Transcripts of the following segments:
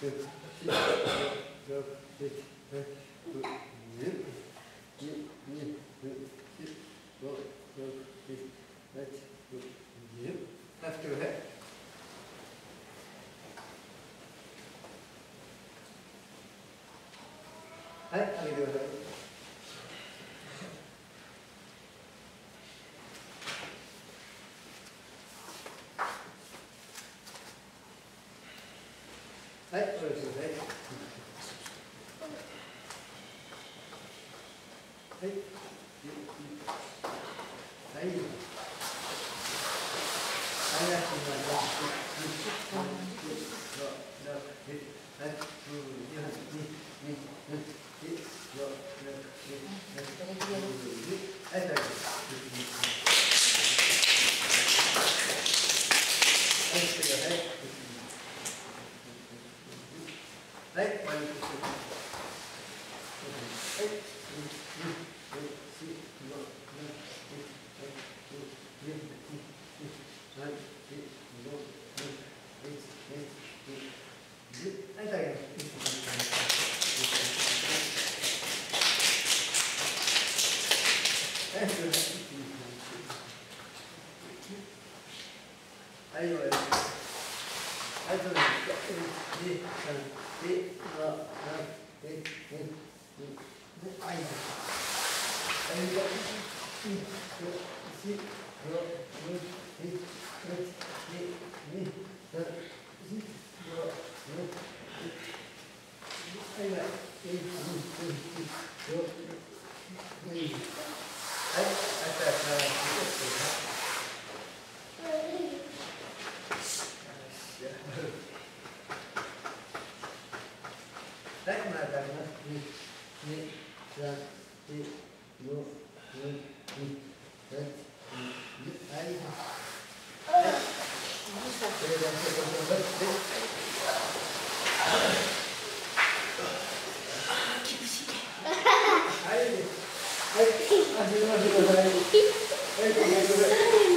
Good. 哎这是谁はい、ありがとうござい。ます。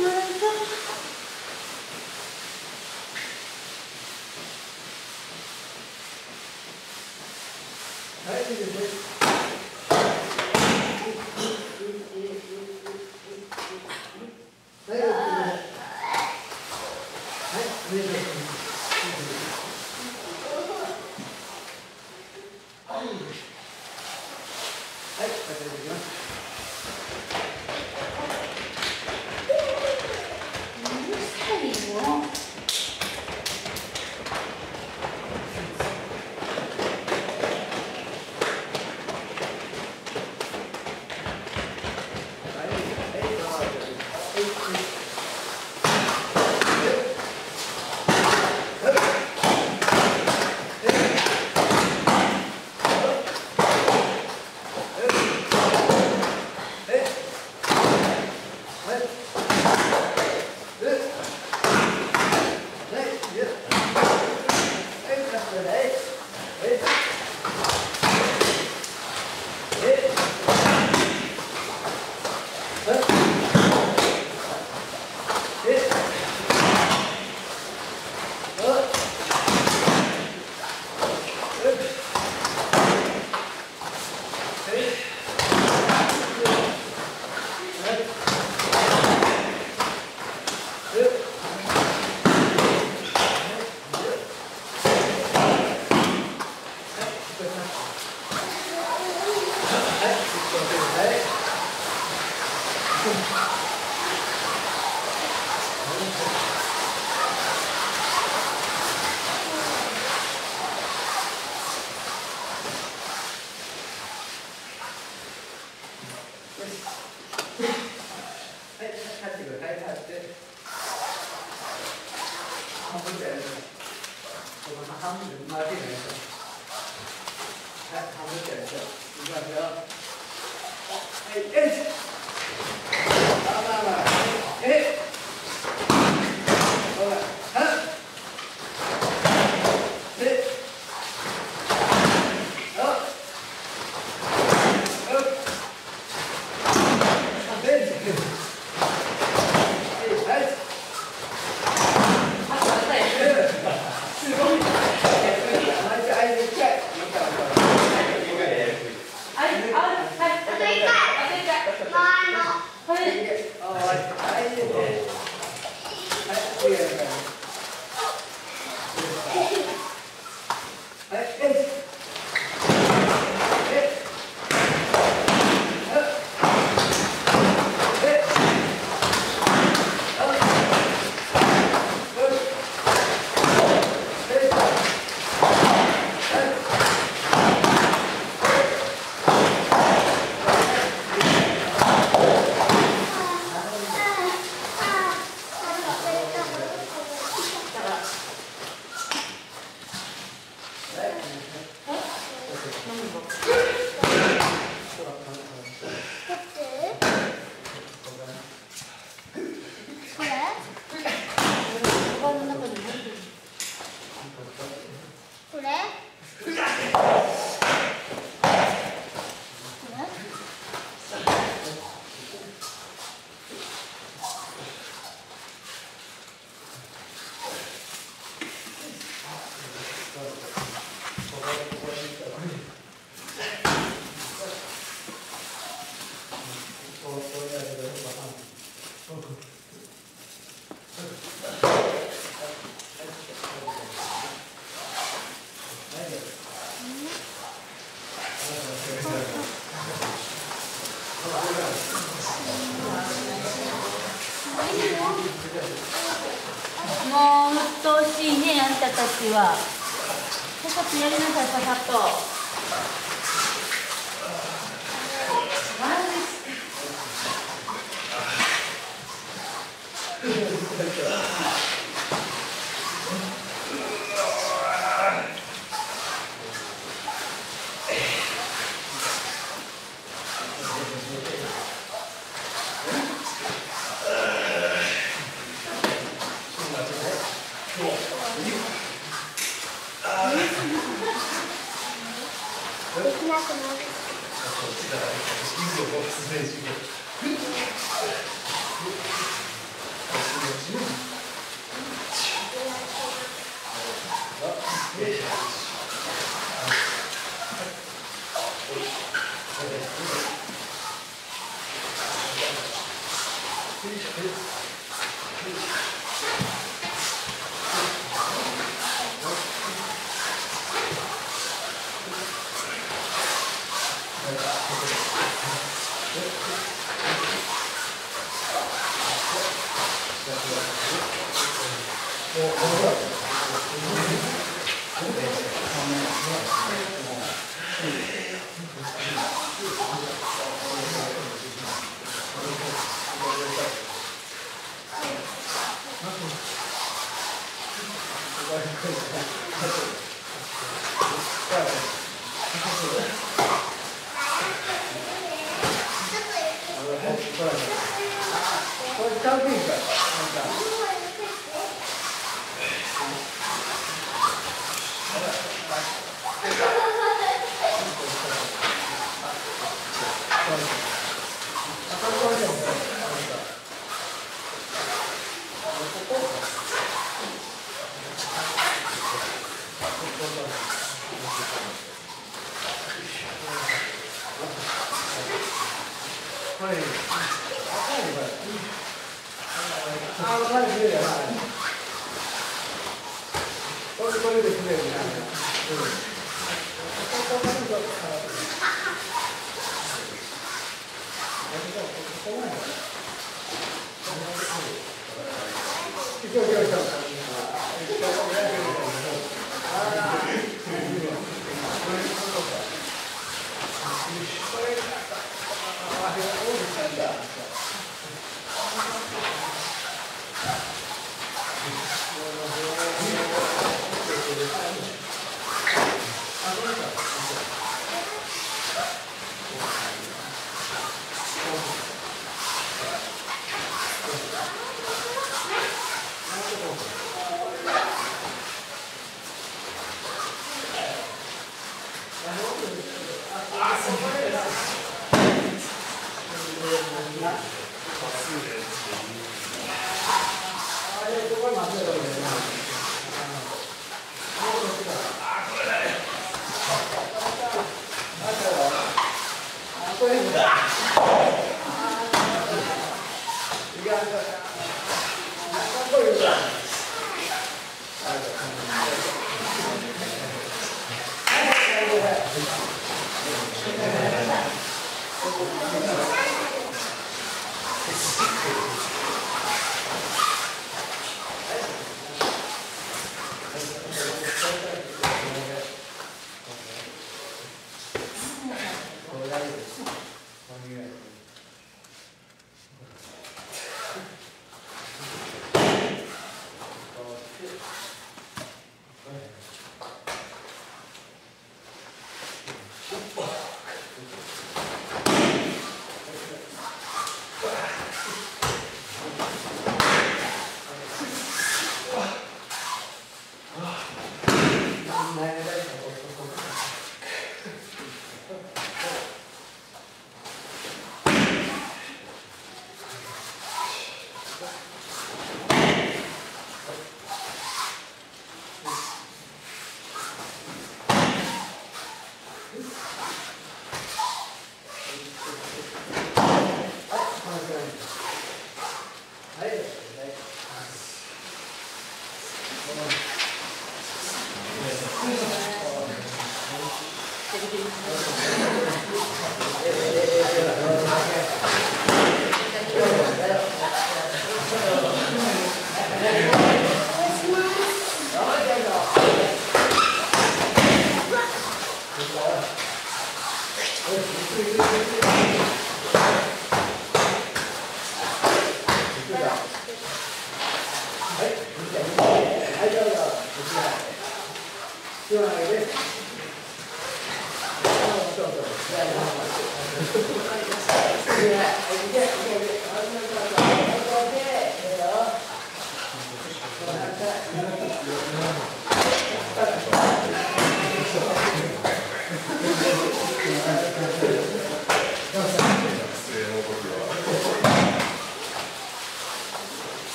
たちは、パサっとやりなさい、ささっと。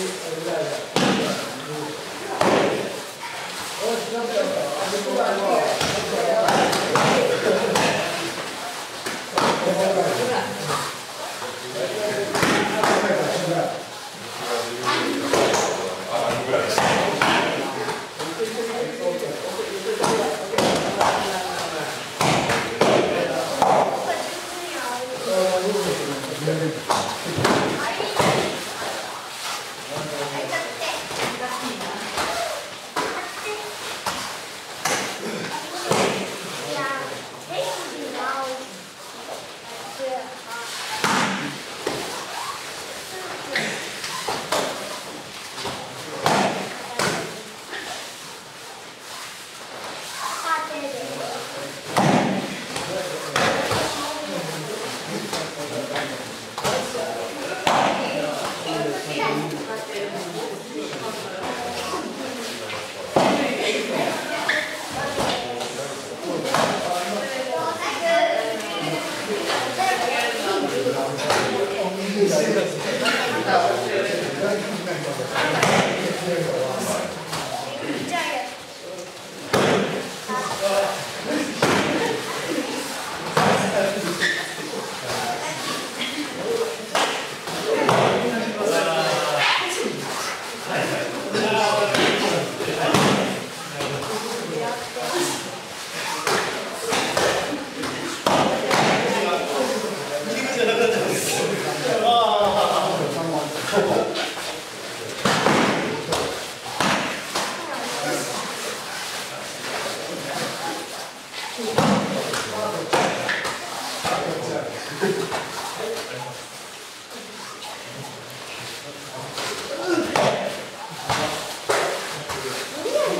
こ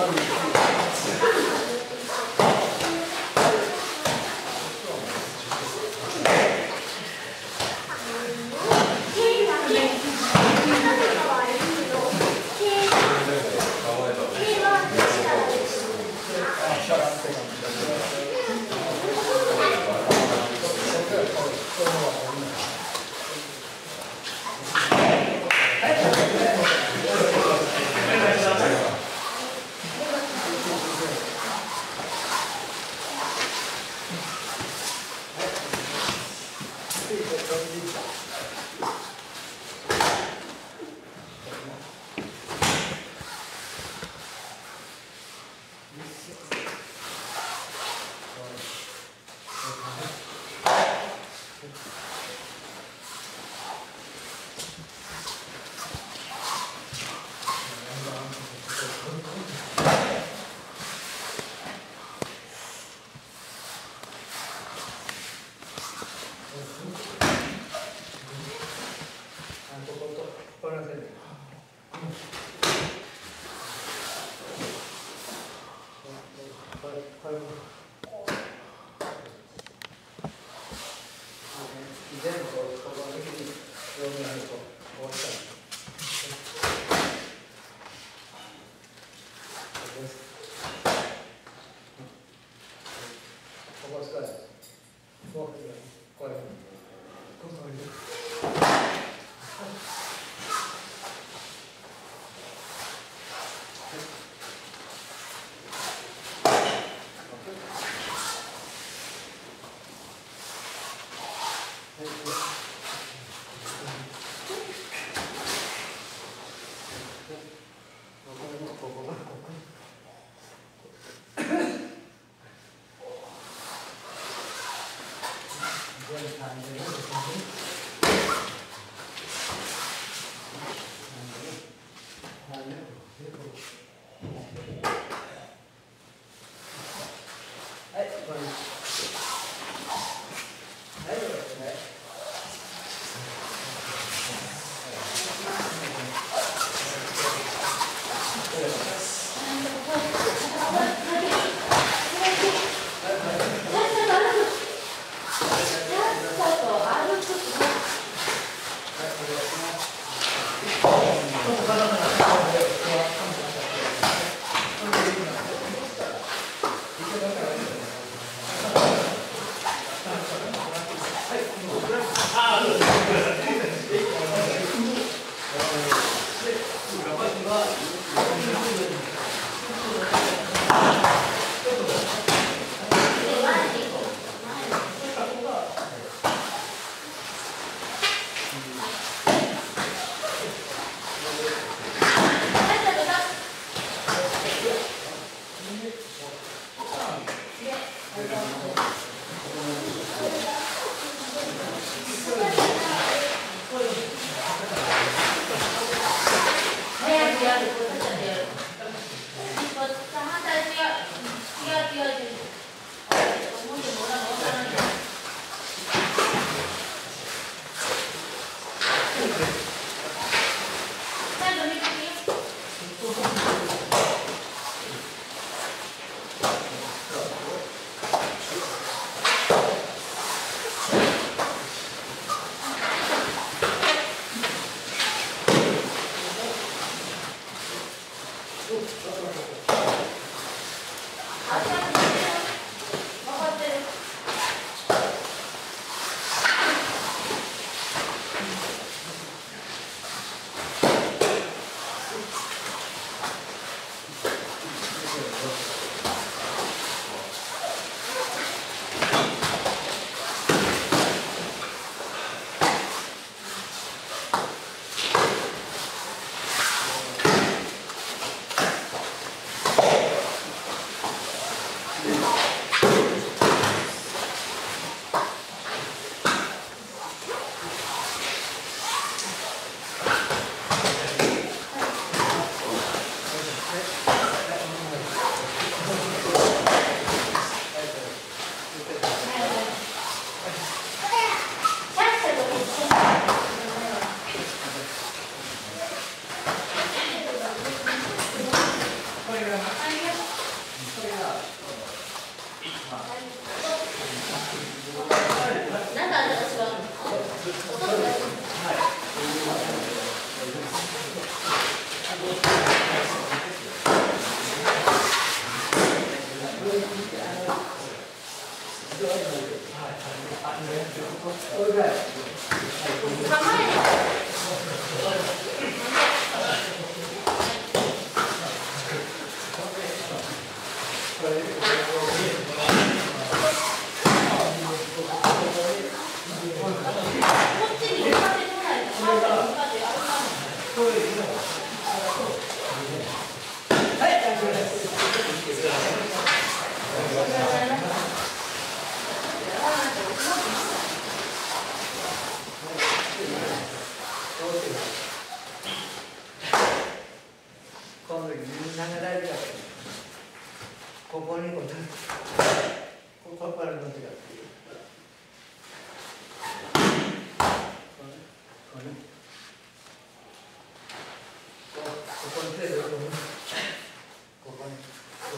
감사합니다. one time.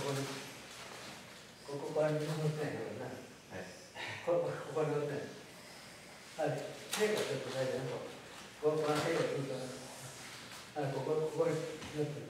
こにここからってないからな、はい、こここに乗ってないはい手がちょっと大事なここここから手がここここに乗って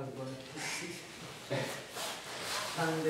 まずこれ。丹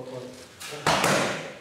ここに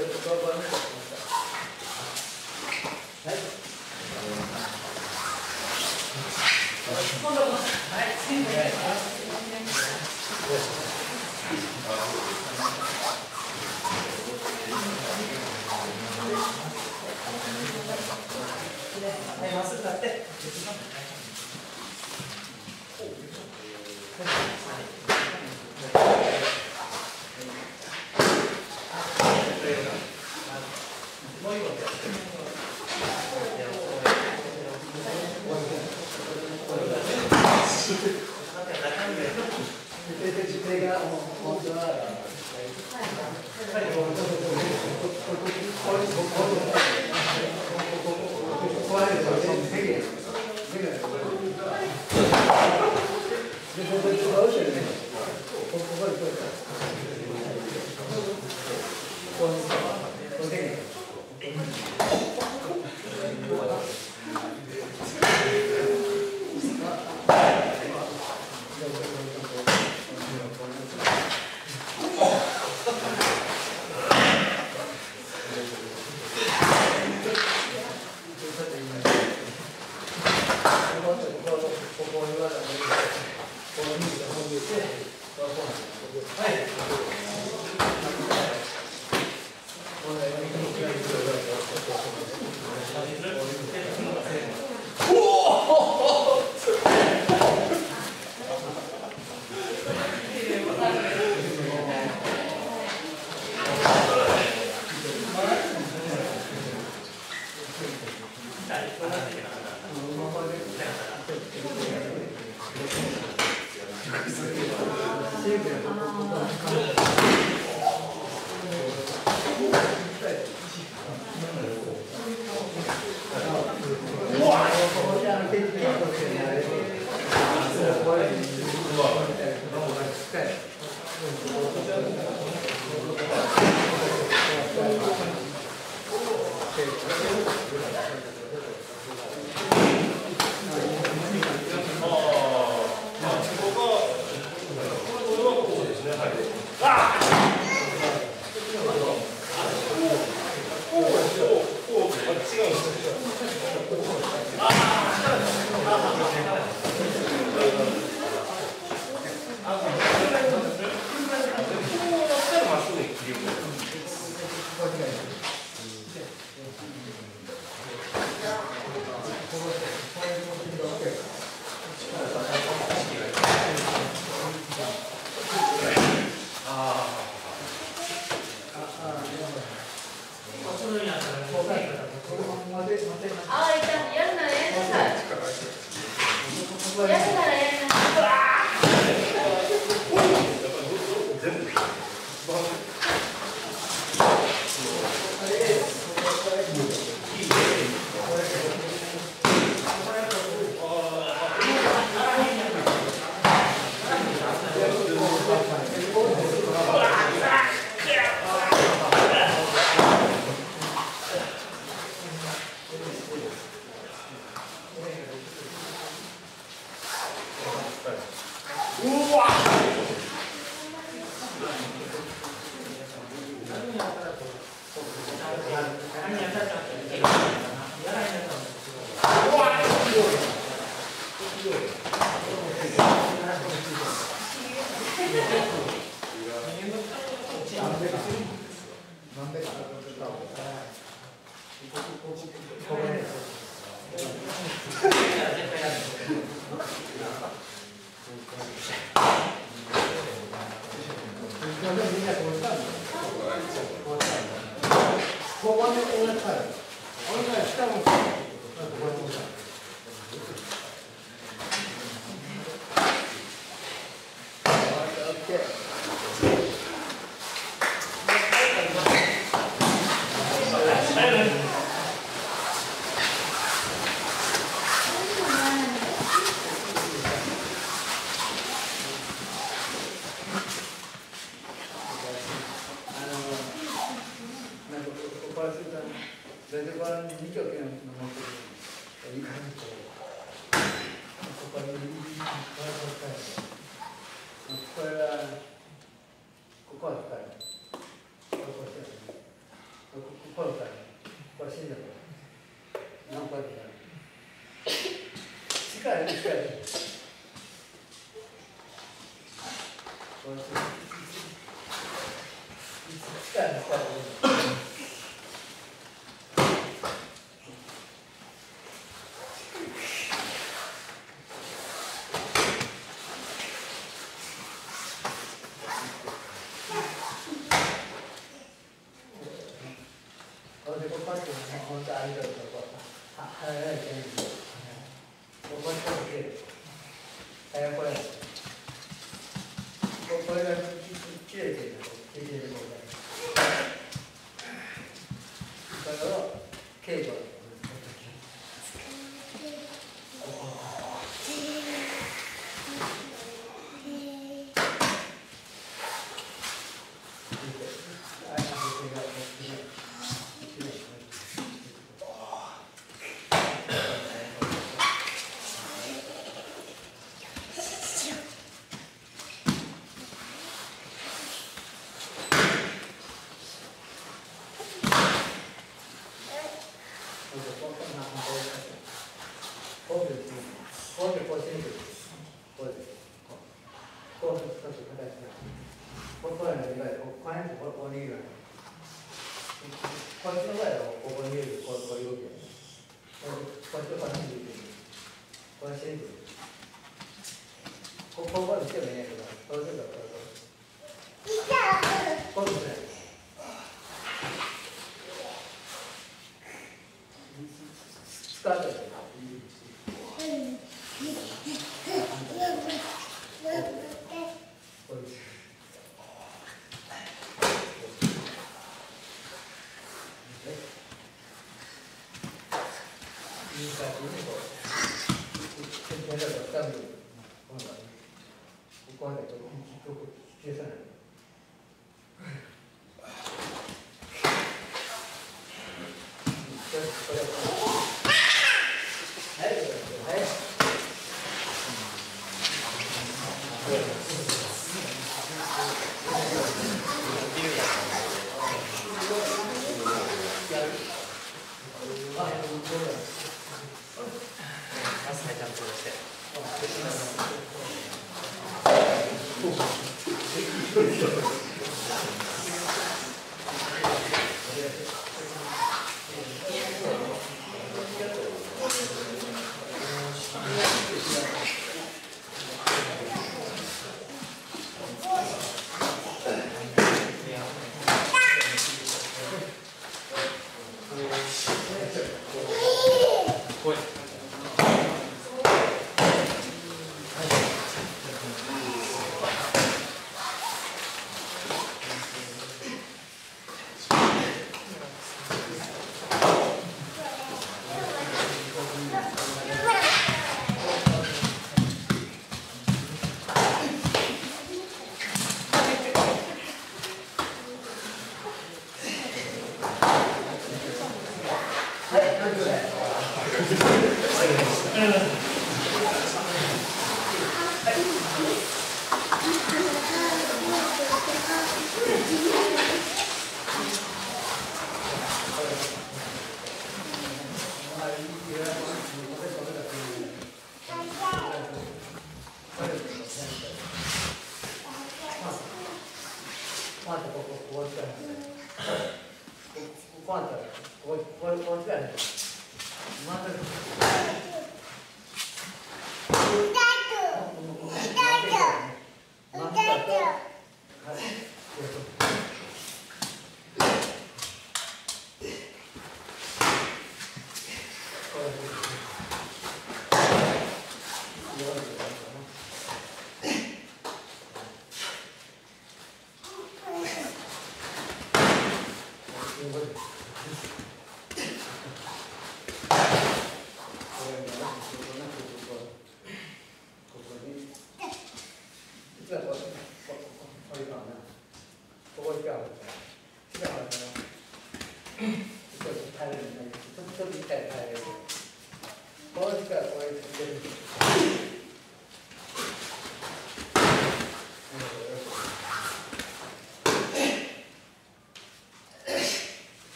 ちょっ俺、俺帰る。俺帰る。下も。 것도 먼저 알려주고 하나를 Cuatro.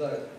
today.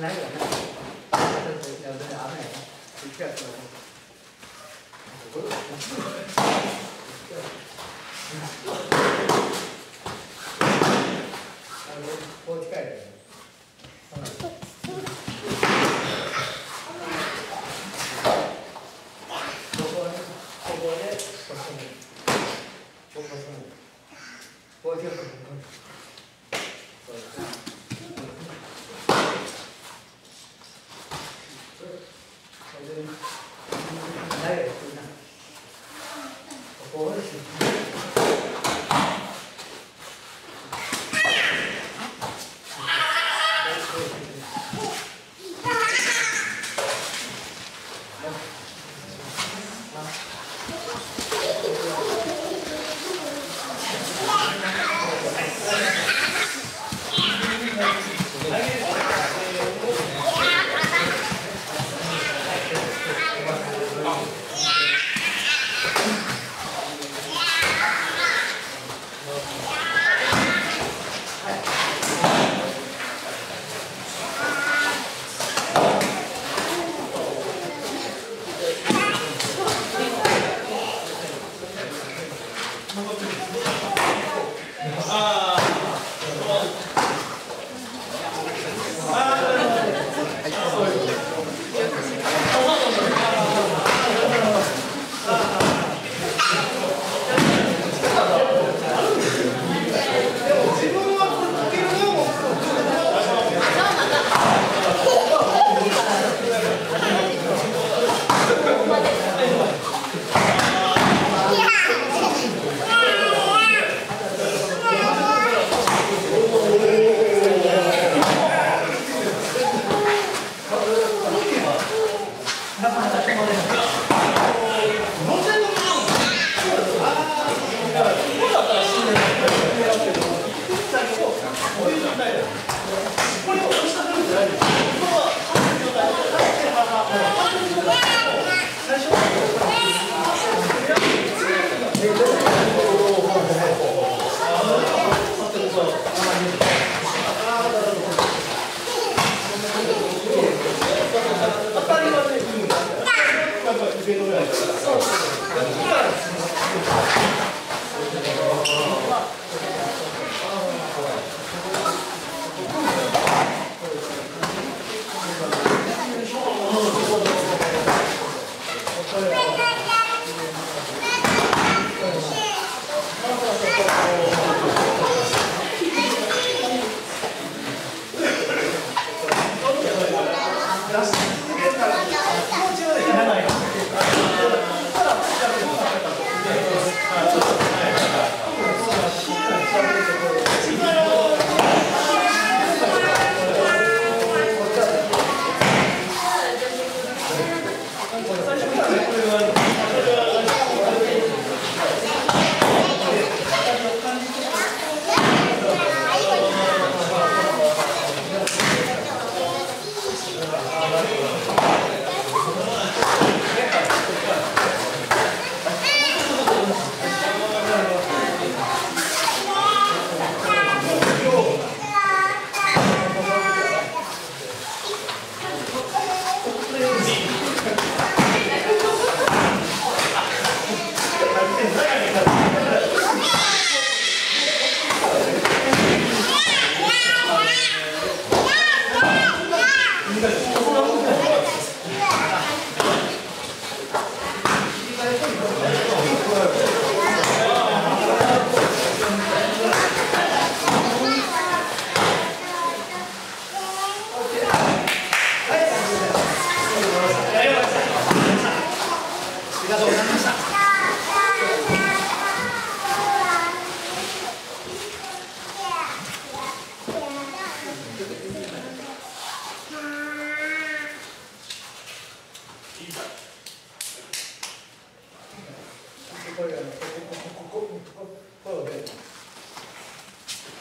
难忍的，这是要这啥呢？的确是。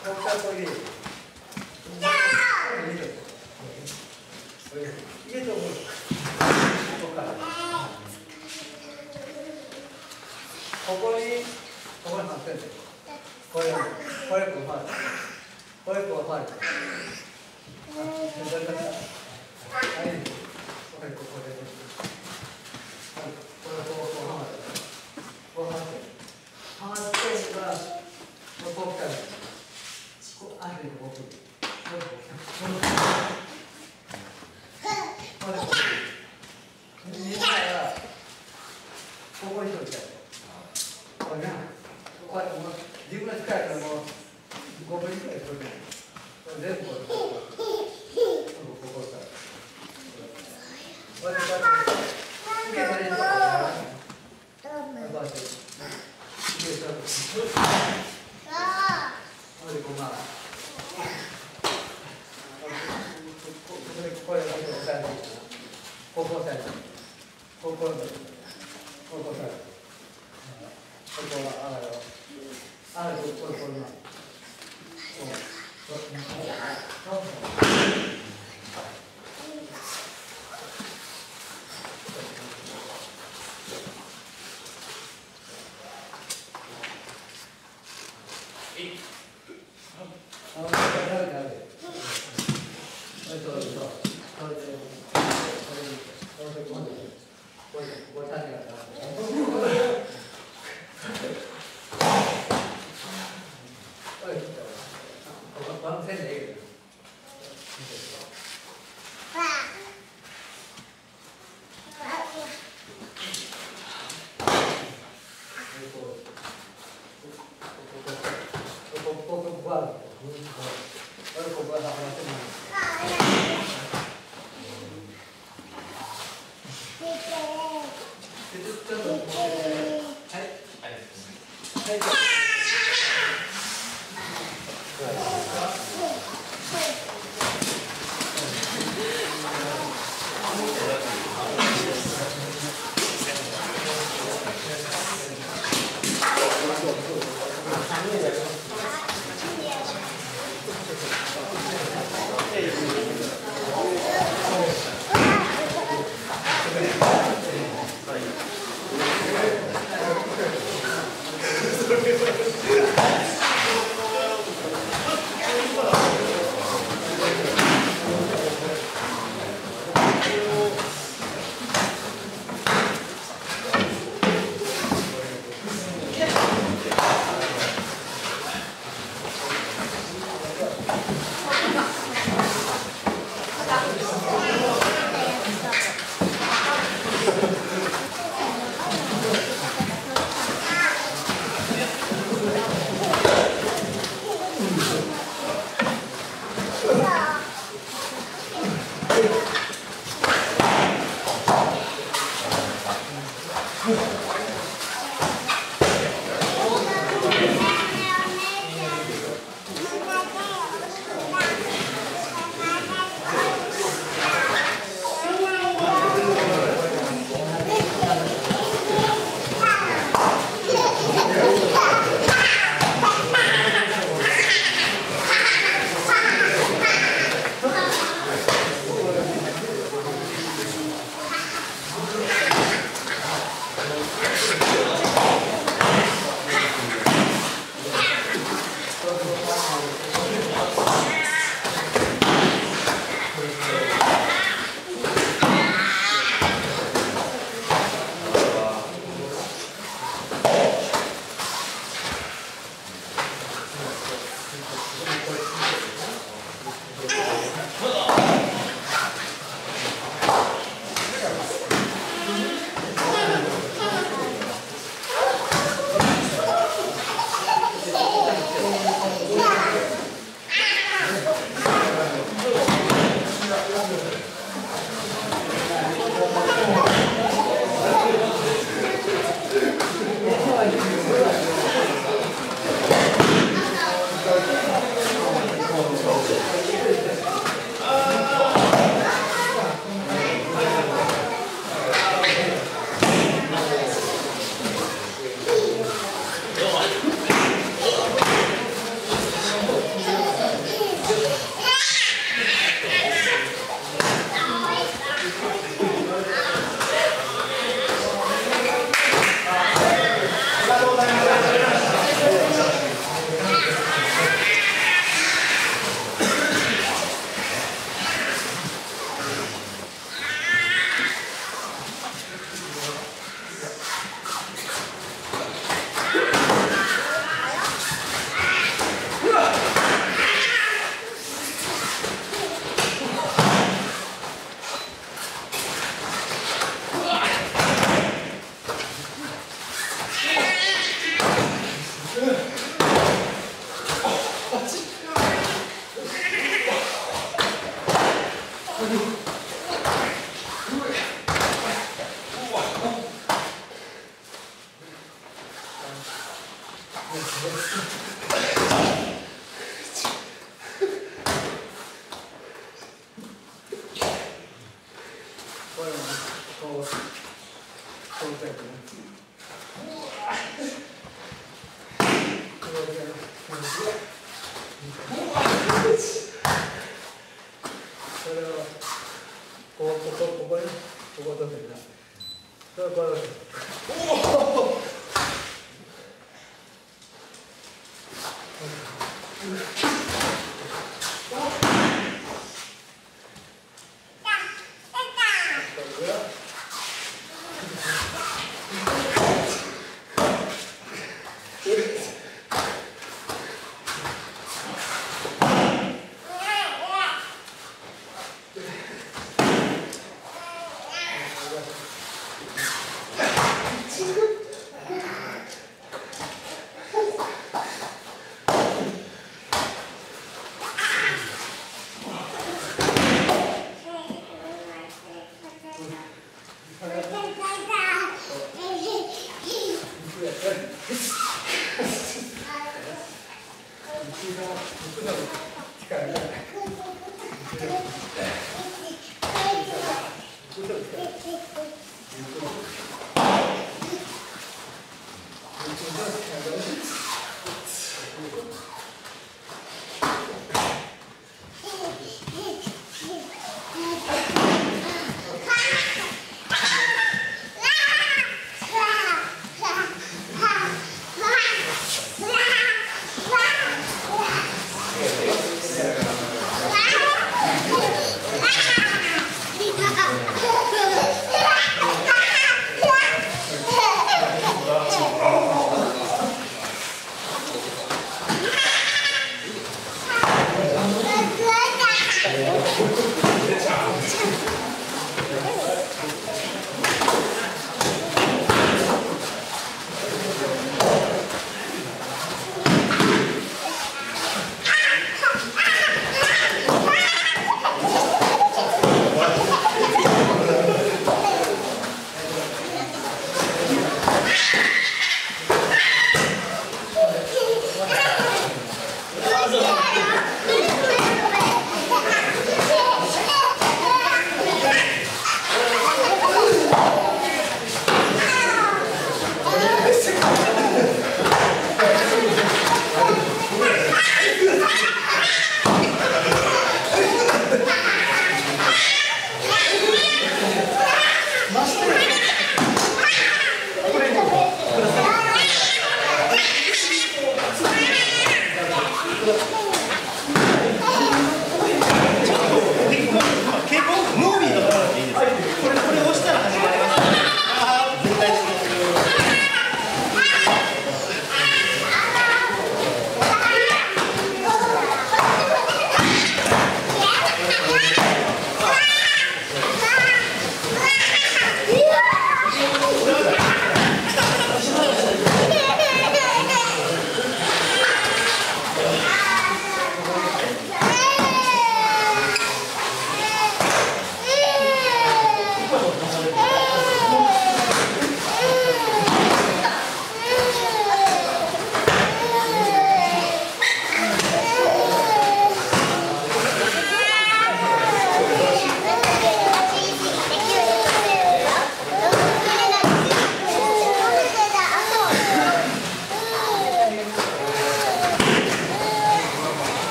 ここに、ここに貼ってんだよ。これ、これ、これ、これ、これ、これ。はい、これ、これ。それをこうここここねここ取ってください。それこう